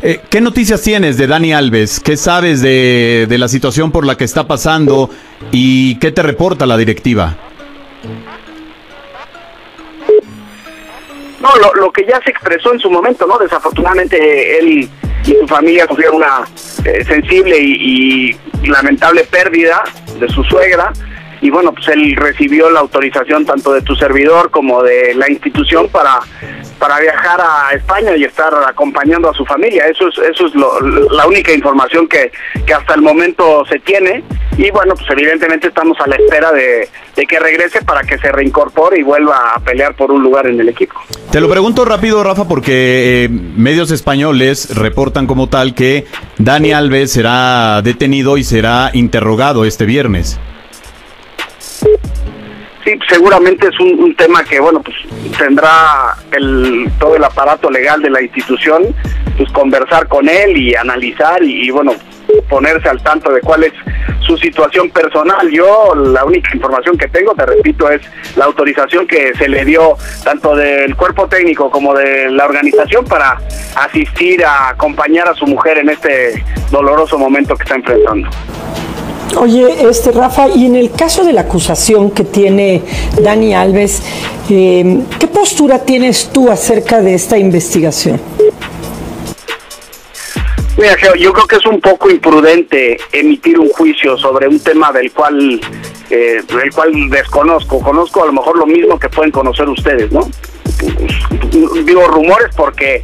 Eh, ¿Qué noticias tienes de Dani Alves? ¿Qué sabes de, la situación por la que está pasando y qué te reporta la directiva? No, lo, que ya se expresó en su momento, ¿no? Desafortunadamente él y su familia sufrieron una eh, sensible y, y, lamentable pérdida de su suegra y bueno, pues él recibió la autorización tanto de tu servidor como de la institución para para viajar a España y estar acompañando a su familia. Eso es eso es la única información que, que hasta el momento se tiene y bueno, pues evidentemente estamos a la espera de, de, que regrese para que se reincorpore y vuelva a pelear por un lugar en el equipo. Te lo pregunto rápido, Rafa, porque eh, medios españoles reportan como tal que Dani Alves será detenido y será interrogado este viernes. Sí, seguramente es un, tema que, bueno, pues tendrá el, todo el aparato legal de la institución, pues conversar con él y analizar y bueno, ponerse al tanto de cuál es su situación personal. Yo la única información que tengo, te repito, es la autorización que se le dio tanto del cuerpo técnico como de la organización para asistir a acompañar a su mujer en este doloroso momento que está enfrentando. Oye, este Rafa, y en el caso de la acusación que tiene Dani Alves, eh, ¿qué postura tienes tú acerca de esta investigación? Mira, yo creo que es un poco imprudente emitir un juicio sobre un tema del cual, eh, del cual desconozco. Conozco a lo mejor lo mismo que pueden conocer ustedes, ¿no? Digo rumores porque,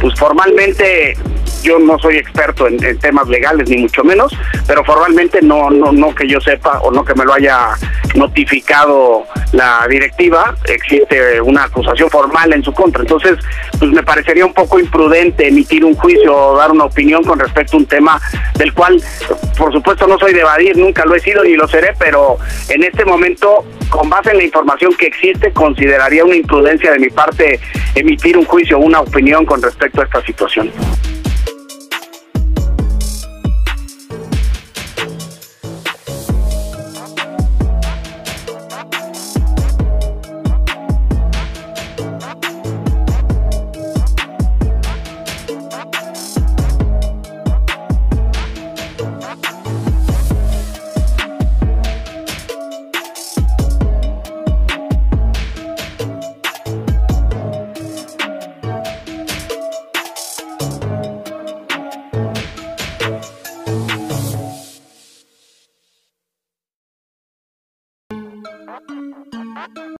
pues formalmente yo no soy experto en, temas legales ni mucho menos, pero formalmente no, no, no que yo sepa o no que me lo haya notificado la directiva, existe una acusación formal en su contra. Entonces, pues me parecería un poco imprudente emitir un juicio o dar una opinión con respecto a un tema del cual, por supuesto, no soy de evadir, nunca lo he sido ni lo seré, pero en este momento, con base en la información que existe, consideraría una imprudencia de mi parte emitir un juicio o una opinión con respecto a esta situación.